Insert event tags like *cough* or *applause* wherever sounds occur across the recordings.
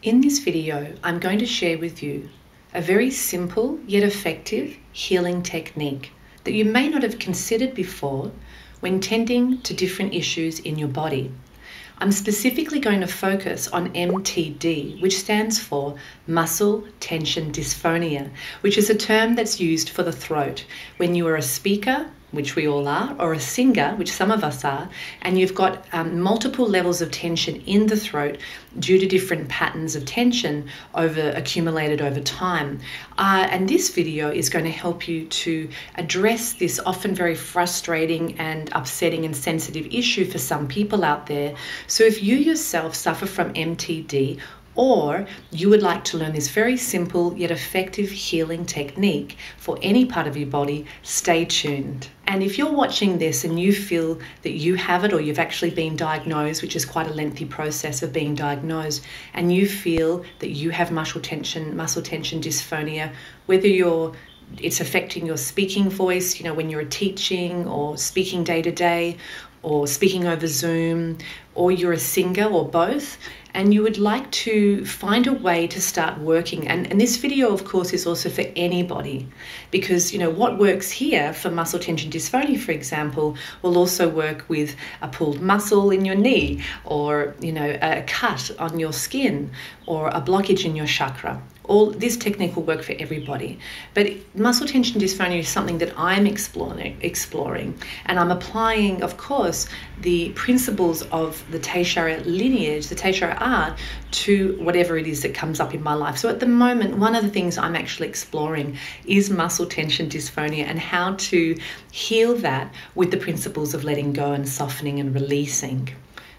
In this video, I'm going to share with you a very simple yet effective healing technique that you may not have considered before when tending to different issues in your body. I'm specifically going to focus on MTD, which stands for muscle tension dysphonia, which is a term that's used for the throat when you are a speaker which we all are, or a singer, which some of us are, and you've got um, multiple levels of tension in the throat due to different patterns of tension over accumulated over time. Uh, and this video is going to help you to address this often very frustrating and upsetting and sensitive issue for some people out there. So if you yourself suffer from MTD or you would like to learn this very simple yet effective healing technique for any part of your body, stay tuned. And if you're watching this and you feel that you have it or you've actually been diagnosed, which is quite a lengthy process of being diagnosed, and you feel that you have muscle tension, muscle tension dysphonia, whether you're it's affecting your speaking voice, you know, when you're teaching or speaking day to day or speaking over Zoom, or you're a singer or both, and you would like to find a way to start working. And, and this video, of course, is also for anybody because, you know, what works here for muscle tension dysphonia, for example, will also work with a pulled muscle in your knee or, you know, a cut on your skin or a blockage in your chakra all this technique will work for everybody. But muscle tension dysphonia is something that I'm exploring, exploring, and I'm applying, of course, the principles of the Tayshara lineage, the Tayshara art, to whatever it is that comes up in my life. So at the moment, one of the things I'm actually exploring is muscle tension dysphonia and how to heal that with the principles of letting go and softening and releasing.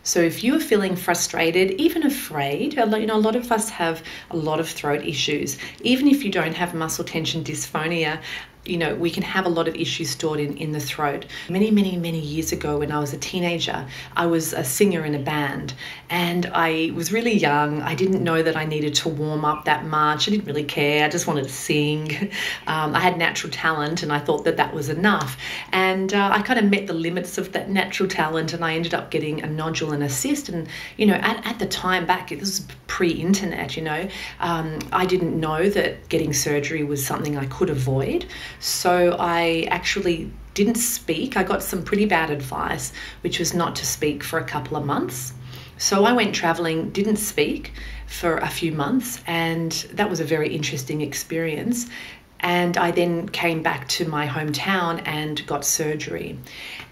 So if you're feeling frustrated, even afraid, you know, a lot of us have a lot of throat issues. Even if you don't have muscle tension dysphonia, you know, we can have a lot of issues stored in, in the throat. Many, many, many years ago, when I was a teenager, I was a singer in a band and I was really young. I didn't know that I needed to warm up that much. I didn't really care. I just wanted to sing. *laughs* Um, I had natural talent and I thought that that was enough. And uh, I kind of met the limits of that natural talent and I ended up getting a nodule and a cyst. And, you know, at, at the time back, it was pre internet, you know, um, I didn't know that getting surgery was something I could avoid. So I actually didn't speak. I got some pretty bad advice, which was not to speak for a couple of months. So I went traveling, didn't speak for a few months, and that was a very interesting experience. And I then came back to my hometown and got surgery.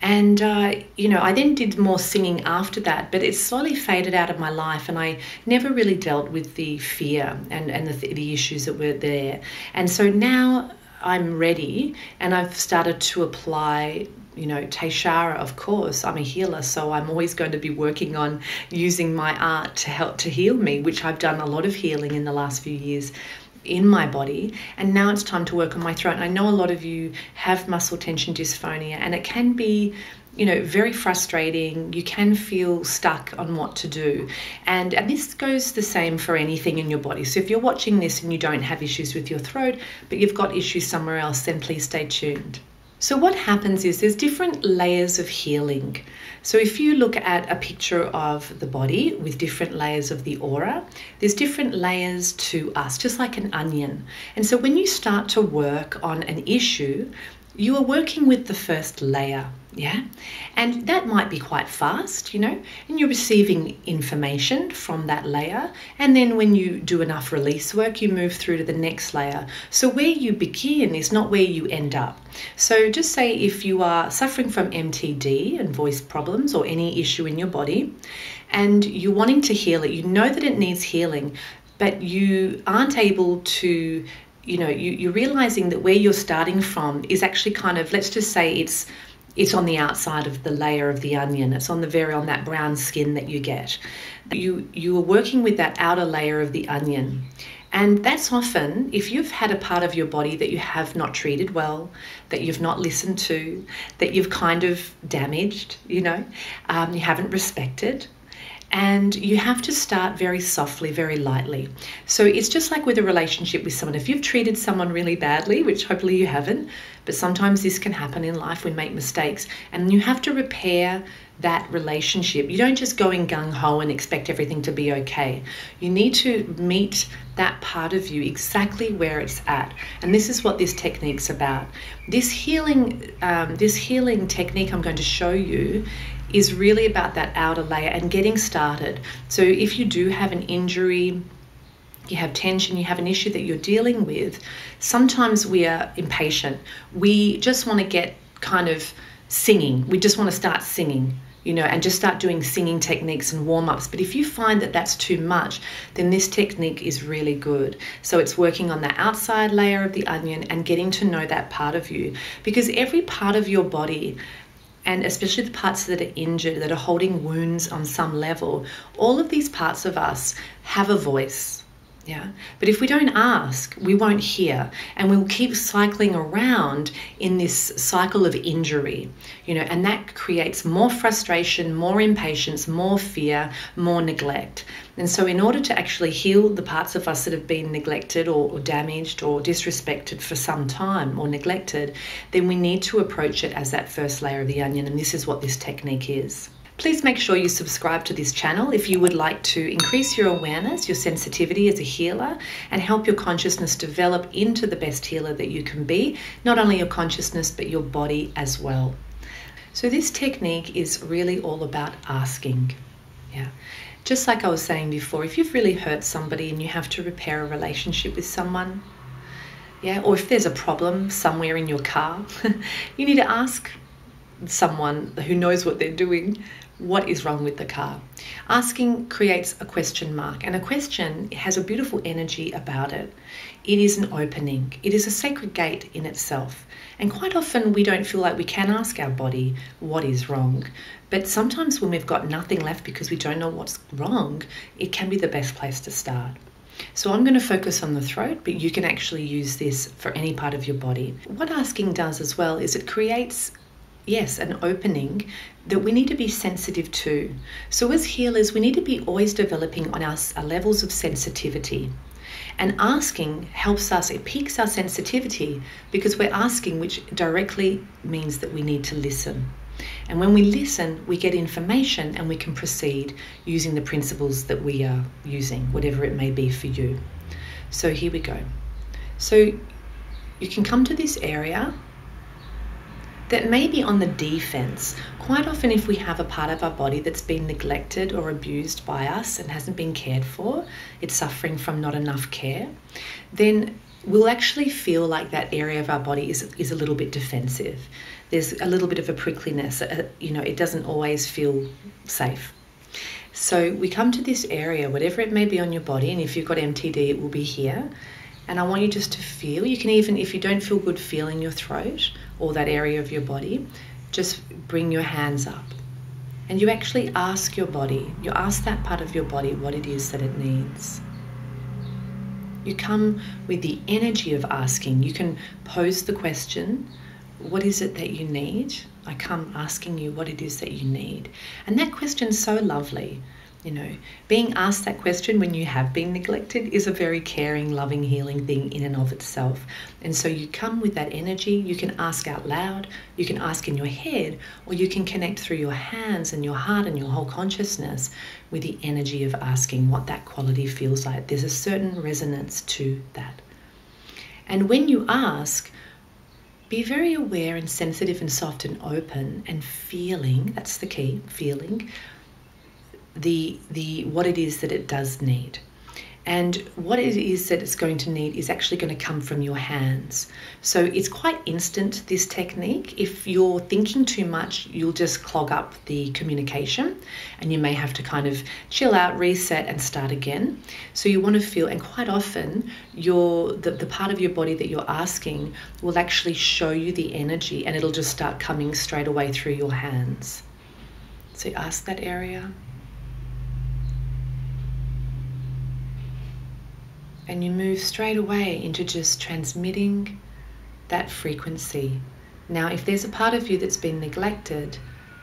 And, uh, you know, I then did more singing after that, but it slowly faded out of my life. And I never really dealt with the fear and, and the, the issues that were there. And so now I'm ready and I've started to apply you know, Tayshara, of course, I'm a healer, so I'm always going to be working on using my art to help to heal me, which I've done a lot of healing in the last few years in my body. And now it's time to work on my throat. And I know a lot of you have muscle tension dysphonia, and it can be you know very frustrating. You can feel stuck on what to do. And and this goes the same for anything in your body. So if you're watching this and you don't have issues with your throat but you've got issues somewhere else then please stay tuned. So, what happens is there's different layers of healing. So, if you look at a picture of the body with different layers of the aura, there's different layers to us, just like an onion. And so, when you start to work on an issue, you are working with the first layer, yeah? And that might be quite fast, you know, and you're receiving information from that layer. And then when you do enough release work, you move through to the next layer. So where you begin is not where you end up. So just say if you are suffering from MTD and voice problems or any issue in your body, and you're wanting to heal it, you know that it needs healing, but you aren't able to you know you, you're realizing that where you're starting from is actually kind of let's just say it's it's on the outside of the layer of the onion. It's on the very on that brown skin that you get. You you are working with that outer layer of the onion. And that's often if you've had a part of your body that you have not treated well, that you've not listened to, that you've kind of damaged, you know, um, you haven't respected, and you have to start very softly, very lightly. So it's just like with a relationship with someone. If you've treated someone really badly, which hopefully you haven't, but sometimes this can happen in life, we make mistakes, and you have to repair that relationship. You don't just go in gung ho and expect everything to be okay. You need to meet that part of you exactly where it's at, and this is what this technique's about. This healing, um, this healing technique I'm going to show you is really about that outer layer and getting started. So if you do have an injury, you have tension, you have an issue that you're dealing with, sometimes we are impatient. We just want to get kind of singing. We just want to start singing you know, and just start doing singing techniques and warm ups. But if you find that that's too much, then this technique is really good. So it's working on the outside layer of the onion and getting to know that part of you because every part of your body and especially the parts that are injured, that are holding wounds on some level, all of these parts of us have a voice. Yeah. But if we don't ask, we won't hear. And we'll keep cycling around in this cycle of injury, you know, and that creates more frustration, more impatience, more fear, more neglect. And so, in order to actually heal the parts of us that have been neglected or, or damaged or disrespected for some time or neglected, then we need to approach it as that first layer of the onion. And this is what this technique is. Please make sure you subscribe to this channel if you would like to increase your awareness, your sensitivity as a healer, and help your consciousness develop into the best healer that you can be, not only your consciousness, but your body as well. So, this technique is really all about asking. Yeah. Just like I was saying before, if you've really hurt somebody and you have to repair a relationship with someone, yeah, or if there's a problem somewhere in your car, *laughs* you need to ask someone who knows what they're doing what is wrong with the car. Asking creates a question mark, and a question has a beautiful energy about it. It is an opening, it is a sacred gate in itself. And quite often we don't feel like we can ask our body what is wrong. But sometimes when we've got nothing left because we don't know what's wrong, it can be the best place to start. So I'm going to focus on the throat, but you can actually use this for any part of your body. What asking does as well is it creates yes, an opening that we need to be sensitive to. So, as healers, we need to be always developing on our, our levels of sensitivity. And asking helps us, it piques our sensitivity because we're asking, which directly means that we need to listen. And when we listen, we get information and we can proceed using the principles that we are using, whatever it may be for you. So here we go. So you can come to this area that may be on the defense. Quite often, if we have a part of our body that's been neglected or abused by us and hasn't been cared for, it's suffering from not enough care, then we'll actually feel like that area of our body is, is a little bit defensive. There's a little bit of a prickliness, uh, you know, it doesn't always feel safe. So we come to this area, whatever it may be on your body, and if you've got MTD, it will be here. And I want you just to feel. You can even, if you don't feel good feeling your throat or that area of your body, just bring your hands up. And you actually ask your body, you ask that part of your body what it is that it needs. You come with the energy of asking. You can pose the question, What is it that you need? I come asking you what it is that you need. And that question's so lovely you know, being asked that question when you have been neglected is a very caring, loving, healing thing in and of itself. And so you come with that energy. You can ask out loud, you can ask in your head, or you can connect through your hands and your heart and your whole consciousness with the energy of asking what that quality feels like. There's a certain resonance to that. And when you ask, be very aware and sensitive and soft and open and feeling that's the key feeling the the what it is that it does need. And what it is that it's going to need is actually going to come from your hands. So it's quite instant, this technique. If you're thinking too much, you'll just clog up the communication and you may have to kind of chill out, reset, and start again. So you want to feel, and quite often, your the, the part of your body that you're asking will actually show you the energy and it'll just start coming straight away through your hands. So you ask that area. And you move straight away into just transmitting that frequency. Now, if there's a part of you that's been neglected,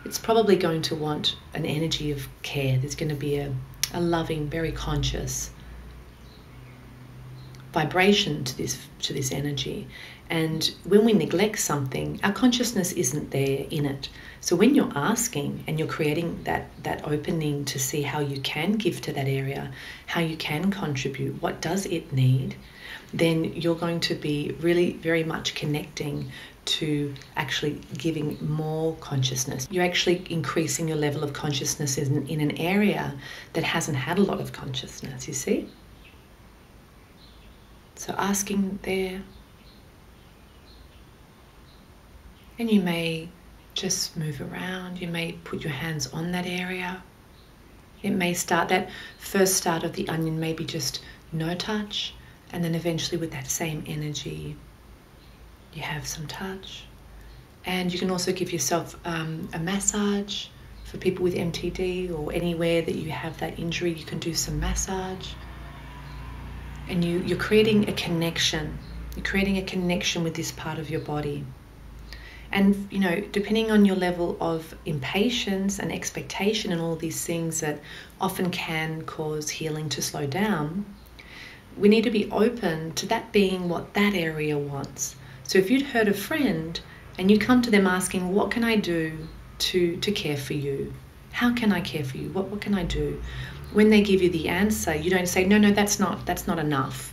it's probably going to want an energy of care. There's going to be a, a loving, very conscious vibration to this to this energy. And when we neglect something, our consciousness isn't there in it. So when you're asking and you're creating that that opening to see how you can give to that area, how you can contribute, what does it need, then you're going to be really very much connecting to actually giving more consciousness. You're actually increasing your level of consciousness in, in an area that hasn't had a lot of consciousness, you see? So asking there. And you may just move around, you may put your hands on that area. It may start, that first start of the onion, maybe just no touch, and then eventually with that same energy, you have some touch. And you can also give yourself um, a massage for people with MTD or anywhere that you have that injury, you can do some massage. And you, you're creating a connection. You're creating a connection with this part of your body. And, you know, depending on your level of impatience and expectation and all these things that often can cause healing to slow down, we need to be open to that being what that area wants. So if you'd hurt a friend and you come to them asking, What can I do to, to care for you? How can I care for you? What, what can I do? When they give you the answer, you don't say, No, no, that's not that's not enough.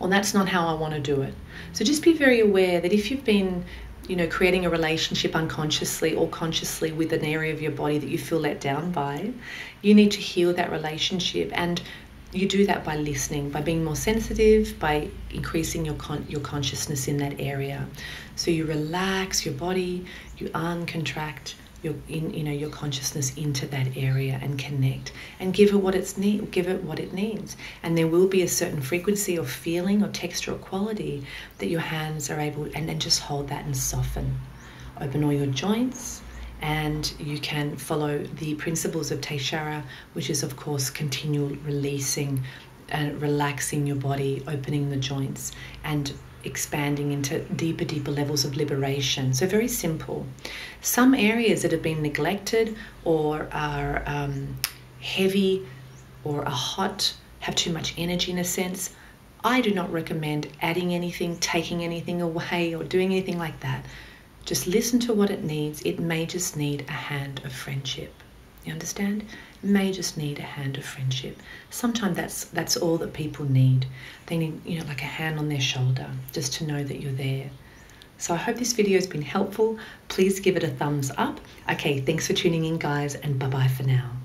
Or that's not how I want to do it. So just be very aware that if you've been you know, creating a relationship unconsciously or consciously with an area of your body that you feel let down by, you need to heal that relationship. And you do that by listening, by being more sensitive, by increasing your con- your consciousness in that area. So you relax your body, you uncontract your in you know your consciousness into that area and connect and give it what it's need give it what it needs. And there will be a certain frequency or feeling or texture or quality that your hands are able and then just hold that and soften. Open all your joints and you can follow the principles of Tayshara, which is, of course, continual releasing and relaxing your body, opening the joints, and expanding into deeper, deeper levels of liberation. So, very simple. Some areas that have been neglected or are um, heavy or are hot, have too much energy in a sense. I do not recommend adding anything, taking anything away, or doing anything like that. Just listen to what it needs. It may just need a hand of friendship. You understand? May just need a hand of friendship. Sometimes that's that's all that people need. They need, you know, like a hand on their shoulder, just to know that you're there. So I hope this video has been helpful. Please give it a thumbs up. Okay, thanks for tuning in, guys, and bye bye for now.